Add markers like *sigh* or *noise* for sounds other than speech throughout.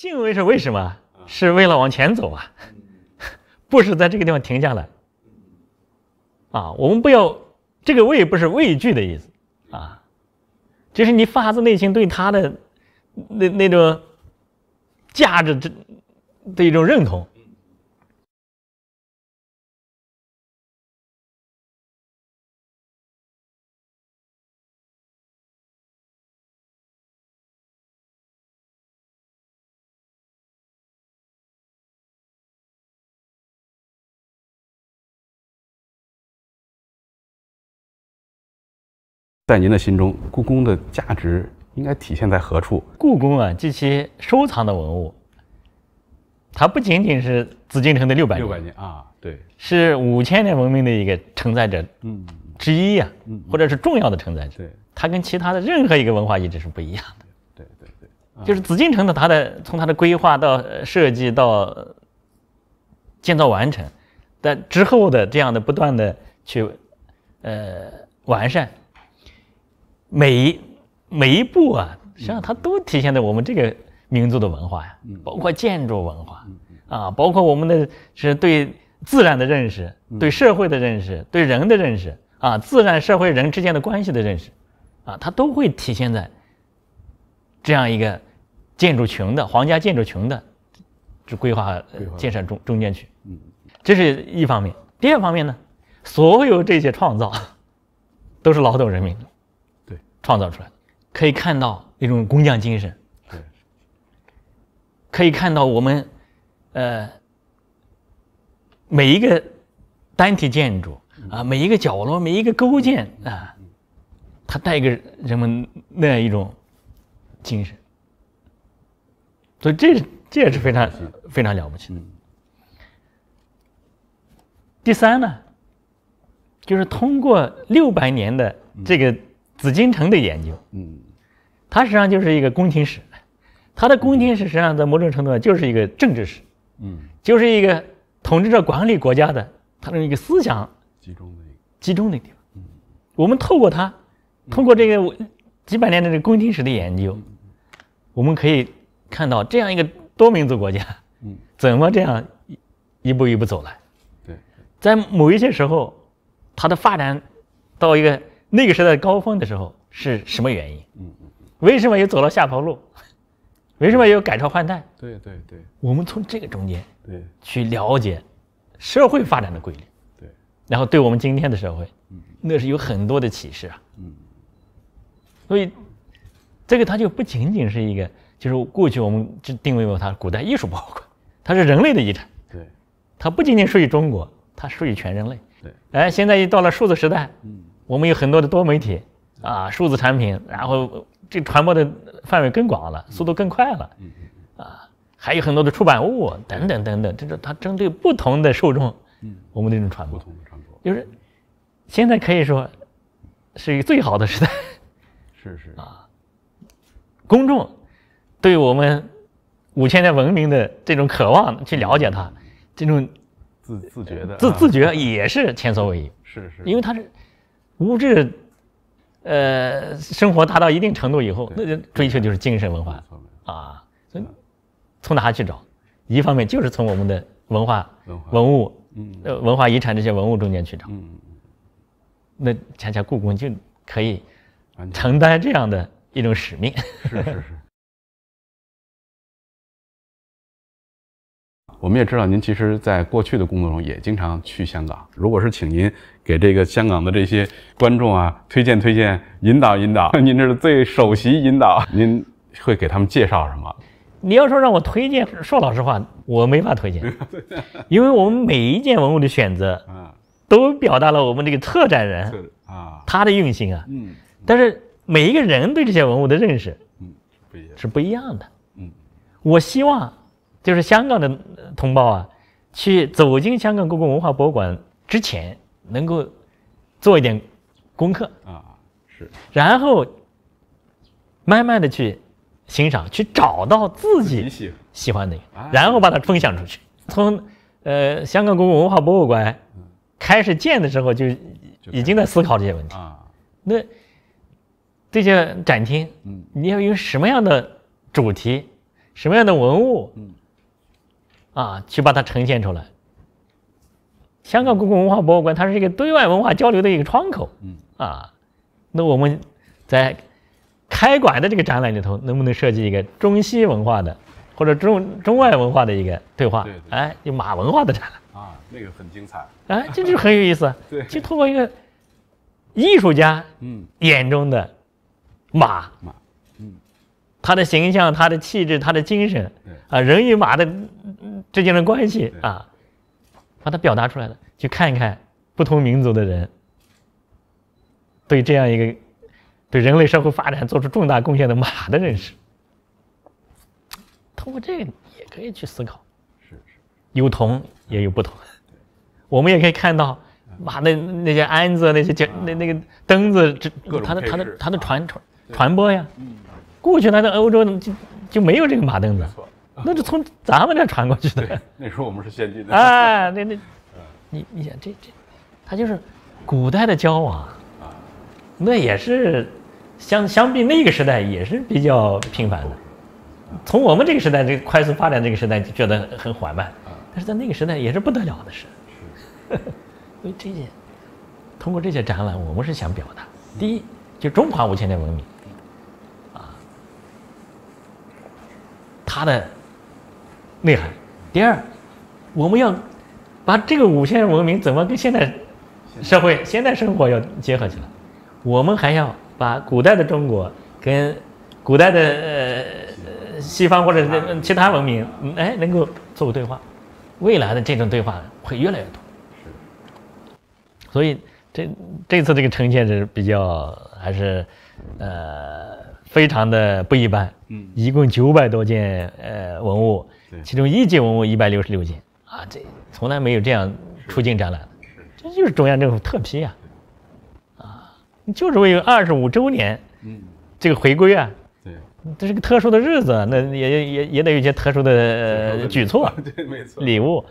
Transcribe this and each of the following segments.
敬畏是为什么？是为了往前走啊，*laughs* 不是在这个地方停下来。啊，我们不要这个畏不是畏惧的意思啊，就是你发自内心对他的那那种价值这的一种认同。在您的心中，故宫的价值应该体现在何处？故宫啊，及其收藏的文物，它不仅仅是紫禁城的六百年六百年啊，对，是五千年文明的一个承载者嗯，之一呀、嗯或者是重要的承载者。对，它跟其他的任何一个文化遗址是不一样的。对对对，就是紫禁城的它的从它的规划到呃设计到呃建造完成，但之后的这样的不断的去呃完善，每一每一步啊，实际上它都体现在我们这个民族的文化呀，包括建筑文化啊，包括我们的是对自然的认识、对社会的认识、对人的认识啊，自然、社会、人之间的关系的认识啊，它都会体现在这样一个建筑群的皇家建筑群的这规划建设中中间去。嗯，这是一方面。第二方面呢，所有这些创造都是劳动人民对创造出来的，可以看到一种工匠精神，对，可以看到我们呃每一个单体建筑啊，每一个角落，每一个构件啊，它带给人们那样一种精神，所以这这也是非常非常了不起的。嗯。第三呢，就是通过六百年的这个紫禁城的研究，嗯，它实际上就是一个宫廷史，它的宫廷史实际上在某种程度上就是一个政治史，嗯，就是一个统治者管理国家的它的一个思想集中的集中的地方。嗯。我们透过它，通过这个几百年的这个宫廷史的研究，我们可以看到这样一个多民族国家，嗯，怎么这样一一步一步走来。对，在某一些时候，它的发展到一个那个时代高峰的时候是什么原因？嗯嗯，为什么又走了下坡路？为什么又改朝换代？对对对我们从这个中间对去了解社会发展的规律，对，然后对我们今天的社会，那是有很多的启示啊。嗯，所以这个它就不仅仅是一个，就是过去我们只定位为它古代艺术博物馆，它是人类的遗产，对它不仅仅属于中国，它属于全人类。对，哎，现在一到了数字时代，嗯，我们有很多的多媒体啊，数字产品，然后这传播的范围更广了，速度更快了，嗯啊，还有很多的出版物等等等等，这是它针对不同的受众，嗯，我们的这种传不播，同的传播，就是现在可以说是一个最好的时代，是是。啊公众对我们五千年文明的这种渴望去了解它，这种自自觉的啊。自自觉也是前所未有。是是，因为它是物质，呃，生活达到一定程度以后，那就追求就是精神文化啊。所以从哪去找？一方面就是从我们的文化、文物、嗯呃文化遗产这些文物中间去找。嗯，那恰恰故宫就可以承担这样的一种使命。是是是。我们也知道，您其实在过去的工作中也经常去香港。如果是请您给这个香港的这些观众啊推荐推荐、引导引导，您这是最首席引导，您会给他们介绍什么？你要说让我推荐，说老实话，*laughs* 我没法推荐，因为我们每一件文物的选择啊，都表达了我们这个策展人啊，他的用心啊。嗯但是每一个人对这些文物的认识嗯，不一样，是不一样的。嗯我希望就是香港的呃同胞啊，去走进香港故宫文化博物馆之前，能够做一点功课，啊，是。然后慢慢的去欣赏，去找到自己喜喜欢的啊，然后把它分享出去。从呃香港故宫文化博物馆开始建的时候，就已经在思考这些问题。啊，那这些展厅，嗯。你要用什么样的主题，什么样的文物嗯，啊，去把它呈现出来。香港故宫文化博物馆，它是一个对外文化交流的一个窗口。嗯啊，那我们在开馆的这个展览里头，能不能设计一个中西文化的，或者中中外文化的一个对话？对对哎，有马文化的展览，啊，那个很精彩。哎，这就很有意思。*laughs* 对就通过一个艺术家嗯，眼中的马，马，嗯，他的形象、他的气质、他的精神，啊，人与马的嗯之间的关系啊，把它表达出来了。去看一看不同民族的人对这样一个对人类社会发展做出重大贡献的马的认识，通过这个也可以去思考，是是，有同也有不同。我们也可以看到马的那些鞍子、那些脚、那那个蹬子，这它的它的它的啊。传传传播呀。嗯，过去那在欧洲就就没有这个马凳子。*laughs* 那是从咱们这传过去的。对，那时候我们是先进的。哎，那那，你你想这这，它就是古代的交往，那也是相相比那个时代也是比较频繁的。从我们这个时代这个快速发展这个时代就觉得很缓慢，但是在那个时代也是不得了的事。*laughs* 所以这些通过这些展览，我们是想表达：第一，就中华五千年文明，它的内涵；第二，我们要把这个五千年文明怎么跟现代社会、现代生活要结合起来。我们还要把古代的中国跟古代的呃西方或者是其他文明，嗯哎，能够做个对话。未来的这种对话会越来越多。所以这这次这个呈现是比较还是呃非常的不一般。嗯。一共九百多件呃文物对，其中一级文物一百六十六件。啊，这从来没有这样出境展览。的，这就是中央政府特批啊，啊，就是为二十五周年嗯，这个回归啊，对，这是个特殊的日子，那也也也得有一些特殊的呃举措 *laughs* 对，没错。礼物。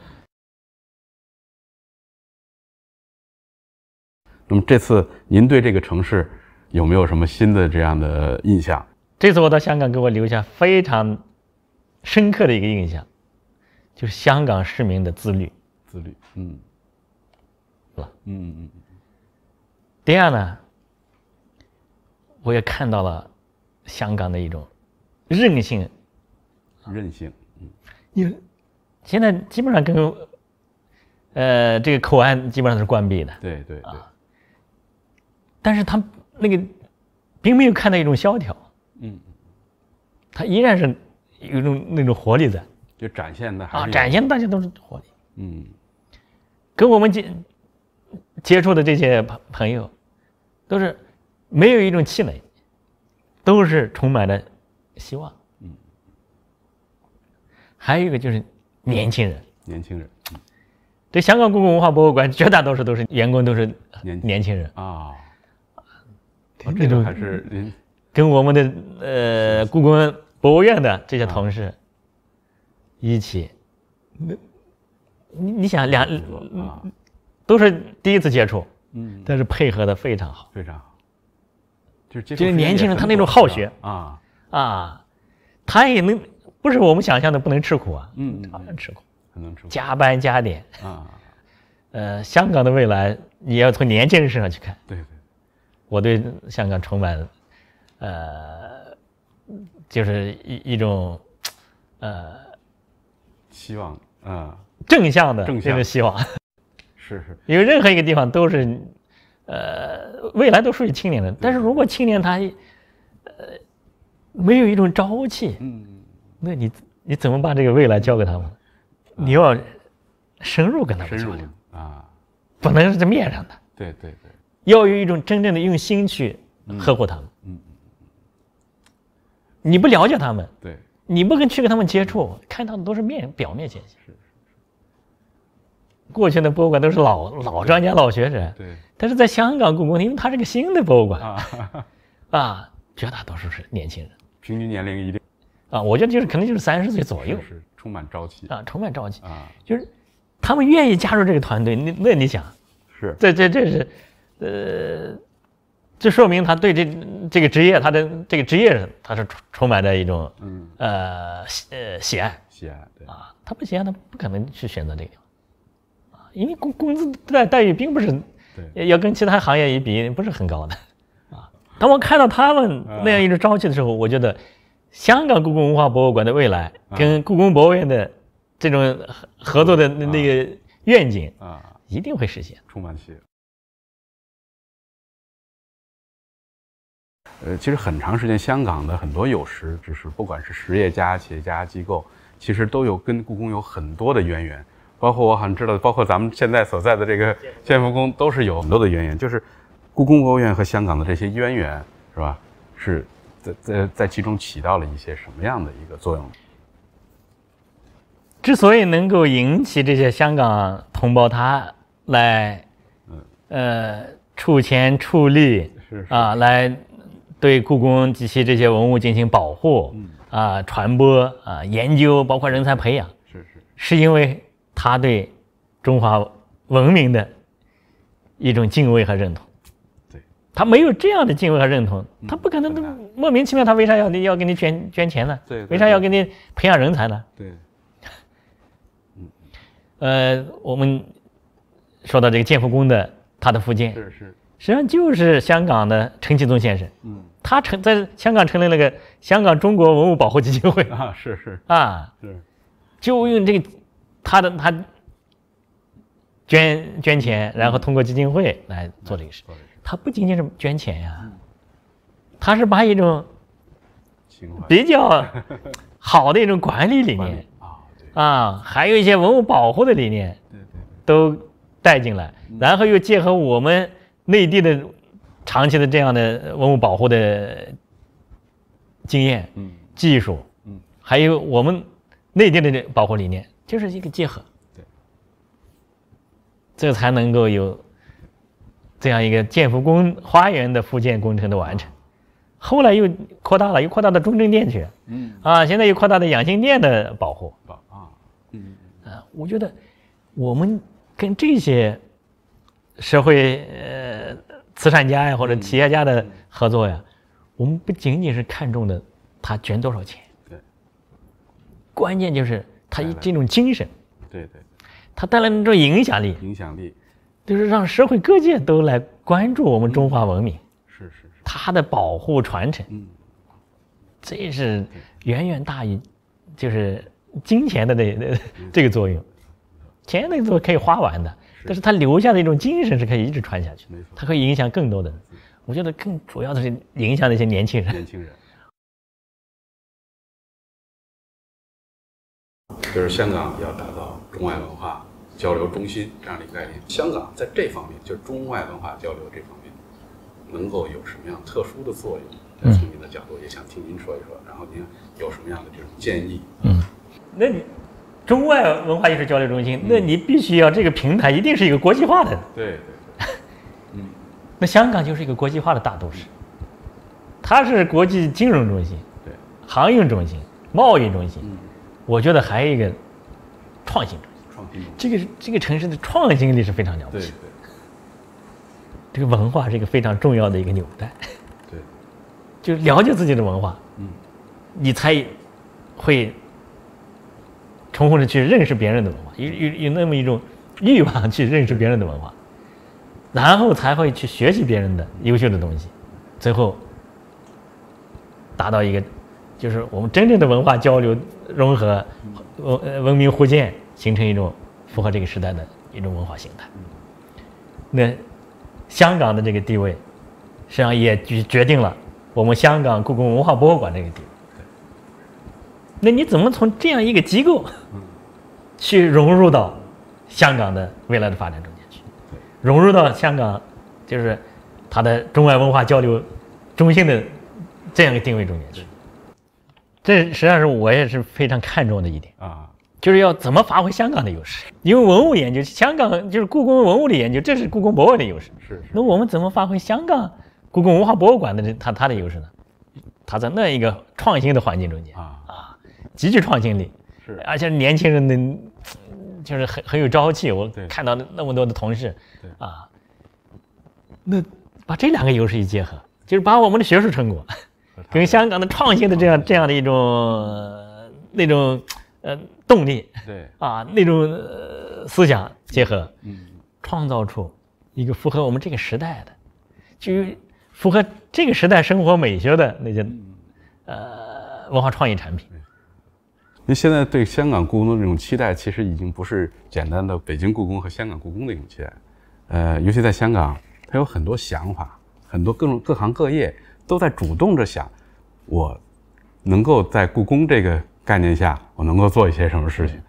那么这次您对这个城市有没有什么新的这样的印象？这次我到香港，给我留下非常深刻的一个印象，就是香港市民的自律。自律，嗯，是吧？嗯嗯嗯第二呢，我也看到了香港的一种韧性，嗯，韧性，嗯，因为现在基本上跟呃这个口岸基本上是关闭的，对对对，但是他那个并没有看到一种萧条，嗯，他依然是有一种那种活力在就展现的还啊，展，现的大家都是活力。嗯跟我们接接触的这些朋朋友，都是没有一种气馁，都是充满了希望。嗯，还有一个就是年轻人，年轻人，嗯这香港故宫文化博物馆绝大多数都是员工，都是年年轻人，啊，那种这种还是您跟我们的呃故宫博物院的这些同事一起，那你你想两啊，都是第一次接触，嗯，但是配合的非常好。非常好，就是接触就是年轻人他那种好学啊，啊，他也能不是我们想象的不能吃苦啊，嗯当然吃苦，很能出加班加点。啊，呃，香港的未来你要从年轻人身上去看，对对，我对香港充满呃，就是一一种呃希望啊，正向的这正向的希望，*laughs* 是是，因为任何一个地方都是呃未来都属于青年的，但是如果青年他呃没有一种朝气，嗯，那你你怎么把这个未来交给他们？你要深入跟他们深入交流，啊，不能是这面上的，对对对，要有一种真正的用心去呵护他们。嗯。你不了解他们，对，你不跟去跟他们接触，看到的都是面表面现象。是过去的博物馆都是老老专家、老学者，对。但是在香港故宫，因为它是个新的博物馆啊，*laughs* 啊，绝大多数是年轻人。平均年龄一定。啊，我觉得就是可能就是三十岁左右。是是充满朝气。啊，充满朝气，啊，就是他们愿意加入这个团队。那那你想，是。这这这是，呃，这说明他对这这个职业，他的这个职业他是充充满着一种嗯，呃喜呃喜爱喜爱，对，啊，他不喜爱，他不可能去选择这个地方啊，因为工工资待待遇并不是对，要跟其他行业一比，不是很高的啊。当我看到他们那样一种朝气的时候，我觉得香港故宫文化博物馆的未来跟故宫博物院的这种合合作的那那个愿景啊，一定会实现。充满希望。呃，其实很长时间，香港的很多有识之士，不管是实业家、企业家、机构，其实都有跟故宫有很多的渊源。包括我好像知道，包括咱们现在所在的这个建福宫，都是有很多的渊源。就是故宫博物院和香港的这些渊源，是吧？是在在在其中起到了一些什么样的一个作用？之所以能够引起这些香港同胞他来，呃，出钱出力是是啊，来对故宫及其这些文物进行保护啊、传播啊、研究，包括人才培养，是是，是因为他对中华文明的一种敬畏和认同。对，他没有这样的敬畏和认同，他不可能莫名其妙，他为啥要要给你捐捐钱呢？对对为啥要给你培养人才呢？对，*laughs* 呃，我们说到这个建福宫的它的福建，是是，实际上就是香港的陈启宗先生，嗯。他成在香港成立了个香港中国文物保护基金会。啊，是是。啊，是，就用这个他的他捐捐钱，然后通过基金会来做这个事。他不仅仅是捐钱呀，他是把一种比较好的一种管理理念啊，对。啊，还有一些文物保护的理念对对都带进来，然后又结合我们内地的长期的这样的文物保护的经验、嗯。技术，嗯，还有我们内地的保护理念，就是一个结合。对，这才能够有这样一个建福宫花园的复建工程的完成。后来又扩大了，又扩大到中正殿去嗯，啊，现在又扩大到养心殿的保护。宝啊，嗯。啊。我觉得我们跟这些社会呃慈善家呀或者企业家的合作呀，我们不仅仅是看重的他捐多少钱，对。关键就是他这种精神，对对，他带来那种影响力，影响力。就是让社会各界都来关注我们中华文明，是是是，它的保护传承，嗯。这是远远大于就是金钱的那那这个作用。钱那个作用可以花完的，但是他留下的一种精神是可以一直传下去的没错，它可以影响更多的人。我觉得更主要的是影响那些年轻人。年轻人。就是香港要打造中外文化交流中心这样的一个概念。香港在这方面，就是中外文化交流这方面，能够有什么样特殊的作用？嗯从您的角度，也想听您说一说。然后您有什么样的这种建议？嗯那你中外文化艺术交流中心，那你必须要这个平台一定是一个国际化的。对对对，*laughs* 那香港就是一个国际化的大都市，它是国际金融中心、对，航运中心、贸易中心。嗯，我觉得还有一个创新中心。创新中心，这个这个城市的创新力是非常了不起的。对。这个文化是一个非常重要的一个纽带，对，*laughs* 就了解自己的文化，嗯，你才会充分的去认识别人的文化，有有有那么一种欲望 *laughs* 去认识别人的文化，然后才会去学习别人的优秀的东西，最后达到一个就是我们真正的文化交流融合，文文明互鉴，形成一种符合这个时代的一种文化形态。那香港的这个地位，实际上也决决定了我们香港故宫文化博物馆这个地位。那你怎么从这样一个机构去融入到香港的未来的发展中间去，融入到香港就是它的中外文化交流中心的这样一个定位中间去？这实际上是我也是非常看重的一点。啊，就是要怎么发挥香港的优势。因为文物研究，香港就是故宫文物的研究，这是故宫博物院的优势。是是，那我们怎么发挥香港故宫文化博物馆的它它的优势呢？它在那一个创新的环境中间啊啊，极具创新力，是。而且年轻人的嗯就是很很有朝气。我看到那么多的同事对，啊，那把这两个优势一结合，就是把我们的学术成果跟香港的创新的这样这样的一种呃那种呃动力对，啊那种呃思想结合，嗯。创造出一个符合我们这个时代的，就是符合这个时代生活美学的那些呃文化创意产品。您现在对香港故宫的这种期待，其实已经不是简单的北京故宫和香港故宫的一种期待，呃，尤其在香港，它有很多想法，很多各种各行各业都在主动着想，我能够在故宫这个概念下，我能够做一些什么事情。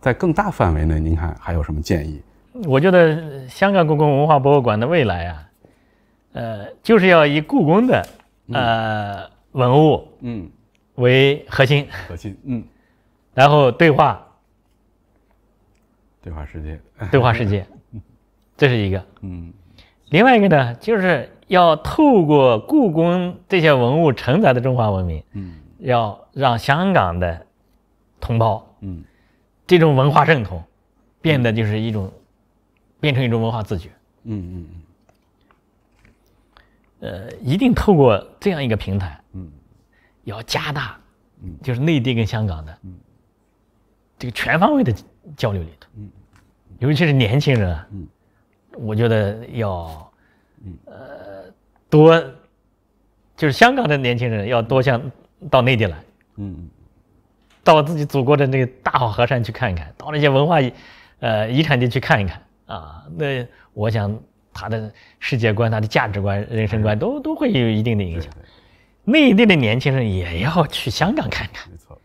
在更大范围内，您看还有什么建议？我觉得香港故宫文化博物馆的未来啊，呃，就是要以故宫的呃文物嗯，为核心，核心，嗯，然后对话。对话世界，对话世界，*laughs* 这是一个。嗯。另外一个呢，就是要透过故宫这些文物承载的中华文明，嗯。要让香港的同胞嗯。这种文化认同变得就是一种，变成一种文化自觉。嗯嗯嗯。呃，一定透过这样一个平台，嗯。要加大嗯，就是内地跟香港的嗯这个全方位的交流里头嗯，尤其是年轻人啊嗯，我觉得要嗯。呃多，就是香港的年轻人要多向到内地来，嗯到自己祖国的那个大好河山去看一看，到那些文化遗呃遗产地去看一看啊，那我想他的世界观、他的价值观、人生观都都会有一定的影响。内地的年轻人也要去香港看看，没错，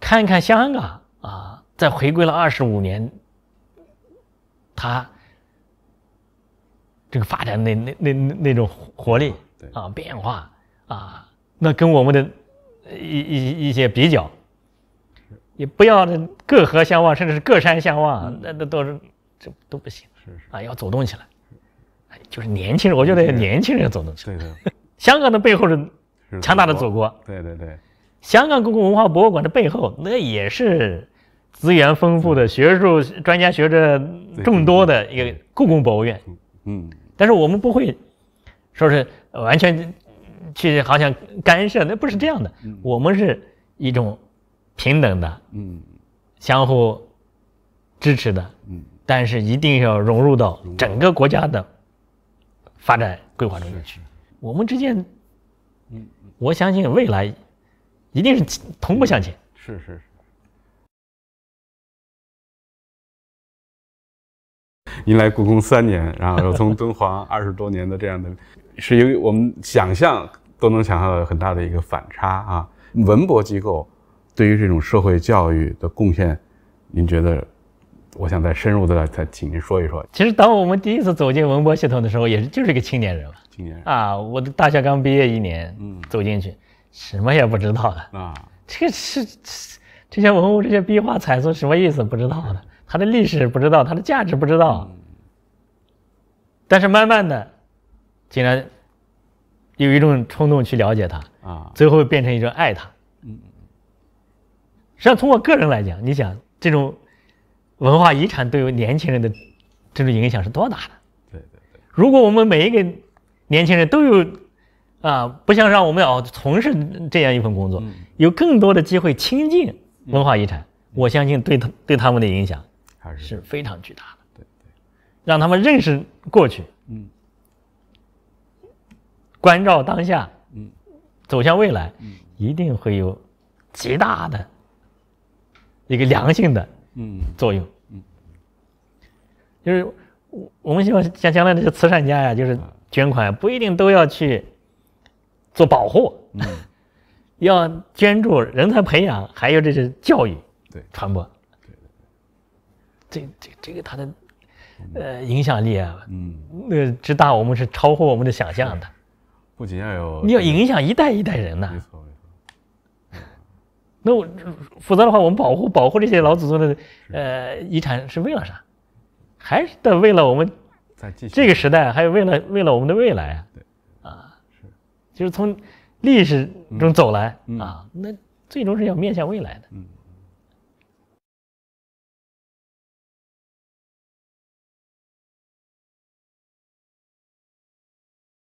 看一看香港啊，在回归了二十五年，他这个发展那那那那那种活力对啊变化啊，那跟我们的一一一些比较，也不要各河相望，甚至是各山相望，那那都是这都不行啊，要走动起来。哎就是年轻人，我觉得年轻人要走动起来。对对，香港的背后是是强大的祖国，对对对，香港公共文化博物馆的背后，那也是资源丰富的、学术专家学者众多的一个故宫博物院。嗯但是我们不会说是完全去好像干涉，那不是这样的。我们是一种平等的、嗯相互支持的，嗯，但是一定要融入到整个国家的发展规划中间去。我们之间，嗯，我相信未来一定是同步向前。是是是。您来故宫三年，然后又从敦煌 *laughs* 二十多年的这样的，是由于我们想象都能想象到很大的一个反差啊。文博机构对于这种社会教育的贡献，您觉得？我想再深入的再请您说一说。其实，当我们第一次走进文博系统的时候，也是就是一个青年人嘛。青年人啊，我的大学刚毕业一年，嗯走进去，什么也不知道的。啊，这个是是这些文物、这些壁画、彩塑什么意思不知道的，它的历史不知道，它的价值不知道。但是慢慢的，竟然有一种冲动去了解它，啊，最后变成一种爱它。嗯实际上，从我个人来讲，你想这种文化遗产对于年轻人的这种影响是多大的？对对对，如果我们每一个年轻人都有啊，不想让我们要从事这样一份工作，嗯有更多的机会亲近文化遗产，我相信对他对他们的影响还是是非常巨大的。对对，让他们认识过去，嗯。关照当下，嗯。走向未来，嗯。一定会有极大的一个良性的嗯。作用。嗯，就是我我们希望像将来这些慈善家呀，就是捐款不一定都要去做保护，嗯，*laughs* 要捐助人才培养，还有这些教育对。传播。这这这个它的呃影响力啊，嗯，那个之大，我们是超乎我们的想象的。不仅要有你要影响一代一代人呐、没错没错，那我否则的话，我们保护保护这些老祖宗的呃遗产是为了啥？还是得为了我们这个时代，还有为了为了我们的未来啊。对啊，就是从历史中走来、嗯啊，那最终是要面向未来的。嗯